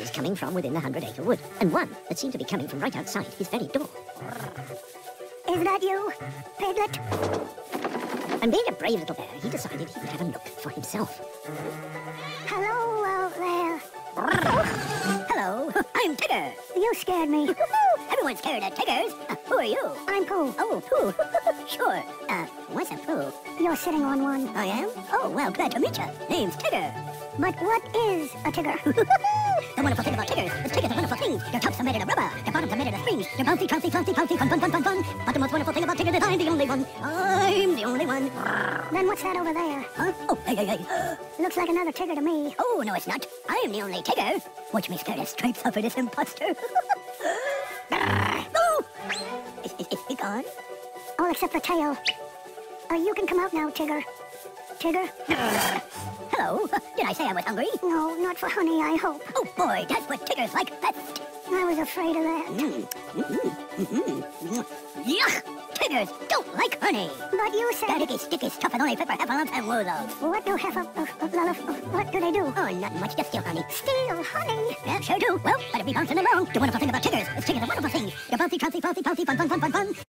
is coming from within the hundred acre wood, and one that seemed to be coming from right outside his very door. Is that you, Piglet? And being a brave little bear, he decided he would have a look for himself. Hello out there. Hello, I'm Tigger. You scared me. Everyone's scared of Tiggers. Uh, who are you? I'm Pooh. Oh, Pooh. sure. Uh, what's a Pooh? You're sitting on one. I am? Oh, well, glad to meet you. Name's Tigger. But what is a tigger? The wonderful thing about Tiggers is Tiggers are wonderful things. Their tops are made out of rubber. Their bottoms are made out of springs. They're bouncy, trouncy, flouncy, pouncy, fun, fun, fun, fun, fun. But the most wonderful thing about Tiggers is I'm the only one. I'm the only one. then what's that over there? Huh? Oh, hey, hey, hey. Looks like another tigger to me. Oh, no, it's not. I'm the only Tigger. Watch me scare the stripes off of this imposter. oh! Is, is, is he gone? All except the tail. Uh, you can come out now, Tigger. Tigger? Hello. Did I say I was hungry? No, not for honey, I hope. Oh, boy, that's what Tiggers like best. I was afraid of that. Mm, mm, mm, mm. Yuck! Tiggers don't like honey. But you said... That icky, sticky stuff is only for heffalumps and woozles. What do heifer... Uh, uh, uh, what do they do? Oh, not much, just steal honey. Steal honey? Yeah, sure do. Well, better be bouncing along. The wonderful thing about Tiggers is Tiggers are wonderful things. They're bouncy, trouncy, flouncy, pouncy, fun, fun, fun, fun, fun.